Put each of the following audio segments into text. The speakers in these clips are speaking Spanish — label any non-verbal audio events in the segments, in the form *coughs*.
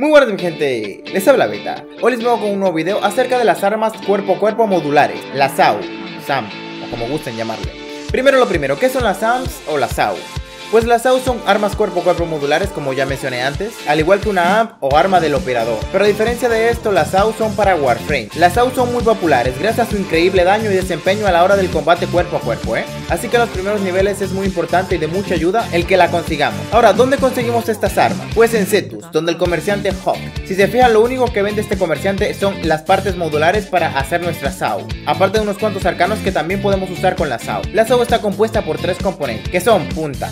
Muy buenas mi gente, les habla Beta. Hoy les vengo con un nuevo video acerca de las armas cuerpo a cuerpo modulares, las SAU, SAM, o como gusten llamarle. Primero lo primero, ¿qué son las SAMs o las SAU? Pues las AU son armas cuerpo a cuerpo modulares como ya mencioné antes, al igual que una AMP o arma del operador. Pero a diferencia de esto, las AU son para Warframe. Las AU son muy populares gracias a su increíble daño y desempeño a la hora del combate cuerpo a cuerpo, ¿eh? Así que en los primeros niveles es muy importante y de mucha ayuda el que la consigamos. Ahora, ¿dónde conseguimos estas armas? Pues en Cetus, donde el comerciante Hawk. Si se fijan, lo único que vende este comerciante son las partes modulares para hacer nuestra SAU. Aparte de unos cuantos arcanos que también podemos usar con la SAU. La SAU está compuesta por tres componentes, que son punta,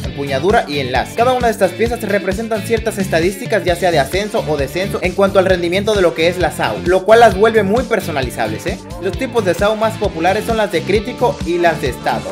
y enlace. Cada una de estas piezas representan ciertas estadísticas ya sea de ascenso o descenso en cuanto al rendimiento de lo que es la SAU, lo cual las vuelve muy personalizables. ¿eh? Los tipos de SAU más populares son las de crítico y las de estado.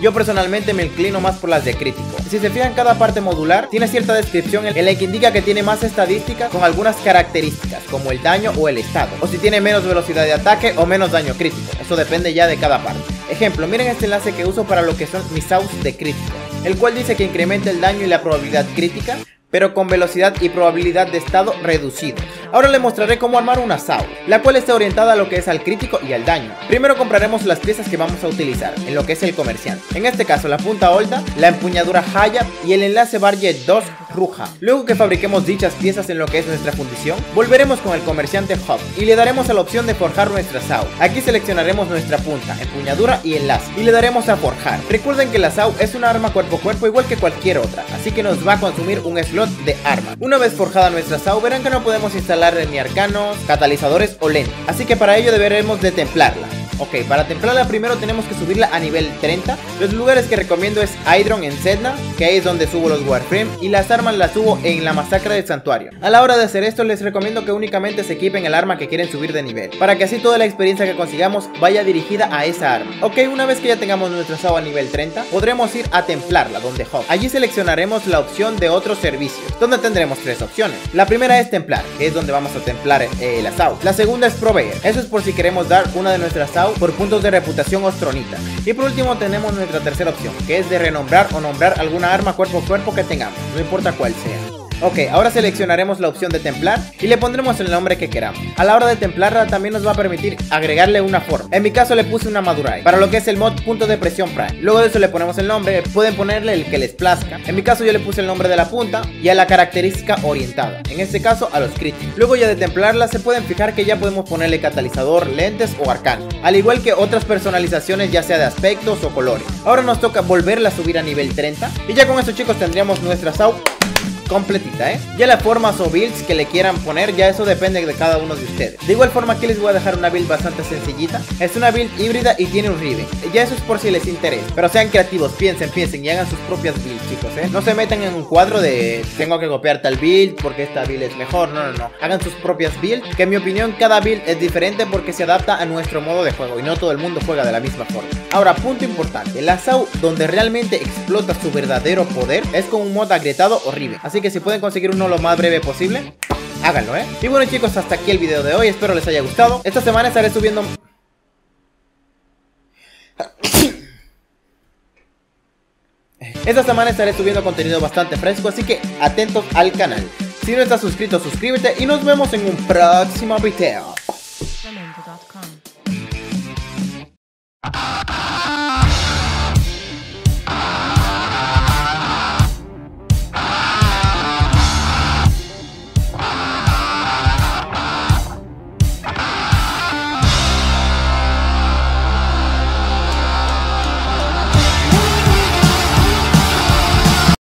Yo personalmente me inclino más por las de crítico. Si se fijan, cada parte modular tiene cierta descripción en la que indica que tiene más estadísticas con algunas características, como el daño o el estado, o si tiene menos velocidad de ataque o menos daño crítico. Eso depende ya de cada parte. Ejemplo, miren este enlace que uso para lo que son mis SAUs de crítico el cual dice que incrementa el daño y la probabilidad crítica, pero con velocidad y probabilidad de estado reducido. Ahora le mostraré cómo armar una SAU, la cual está orientada a lo que es al crítico y al daño. Primero compraremos las piezas que vamos a utilizar, en lo que es el comerciante. En este caso la punta Olda, la empuñadura Hayab y el enlace Barget 2 Ruja. Luego que fabriquemos dichas piezas en lo que es nuestra fundición, volveremos con el comerciante Hub y le daremos a la opción de forjar nuestra SAU. Aquí seleccionaremos nuestra punta, empuñadura y enlace y le daremos a forjar. Recuerden que la SAU es una arma cuerpo a cuerpo igual que cualquier otra, así que nos va a consumir un slot de arma. Una vez forjada nuestra SAU verán que no podemos instalar ni arcanos, catalizadores o lentes. Así que para ello deberemos de templarla. Ok, para templarla primero tenemos que subirla a nivel 30. Los lugares que recomiendo es Hydron en Sedna, que es donde subo los Warframe, y las armas las subo en la masacre del santuario. A la hora de hacer esto les recomiendo que únicamente se equipen el arma que quieren subir de nivel, para que así toda la experiencia que consigamos vaya dirigida a esa arma. Ok, una vez que ya tengamos nuestra SAO a nivel 30, podremos ir a templarla donde Hub. Allí seleccionaremos la opción de otros servicios, donde tendremos tres opciones. La primera es templar, que es donde vamos a templar eh, la. La segunda es proveer, eso es por si queremos dar una de nuestras SAO por puntos de reputación ostronita. Y por último tenemos nuestra tercera opción, que es de renombrar o nombrar alguna arma cuerpo a cuerpo que tengamos, no importa cuál sea. Ok, ahora seleccionaremos la opción de templar y le pondremos el nombre que queramos. A la hora de templarla también nos va a permitir agregarle una forma. En mi caso le puse una Madurai, para lo que es el mod punto de presión prime. Luego de eso le ponemos el nombre, pueden ponerle el que les plazca. En mi caso yo le puse el nombre de la punta y a la característica orientada. En este caso a los críticos. Luego ya de templarla se pueden fijar que ya podemos ponerle catalizador, lentes o arcano. Al igual que otras personalizaciones ya sea de aspectos o colores. Ahora nos toca volverla a subir a nivel 30. Y ya con esto chicos tendríamos nuestra SAU completita, ¿eh? Ya las formas o builds que le quieran poner, ya eso depende de cada uno de ustedes. De igual forma aquí les voy a dejar una build bastante sencillita. Es una build híbrida y tiene un ribbon. Ya eso es por si les interesa. Pero sean creativos, piensen, piensen y hagan sus propias builds, chicos, ¿eh? No se metan en un cuadro de tengo que copiar tal build porque esta build es mejor. No, no, no. Hagan sus propias builds. Que en mi opinión cada build es diferente porque se adapta a nuestro modo de juego y no todo el mundo juega de la misma forma. Ahora, punto importante. La SAU donde realmente explota su verdadero poder es con un mod agrietado ribbon. Así que si pueden conseguir uno lo más breve posible, háganlo, ¿eh? Y bueno chicos, hasta aquí el video de hoy, espero les haya gustado. Esta semana estaré subiendo... *coughs* Esta semana estaré subiendo contenido bastante fresco, así que atentos al canal. Si no estás suscrito, suscríbete y nos vemos en un próximo video.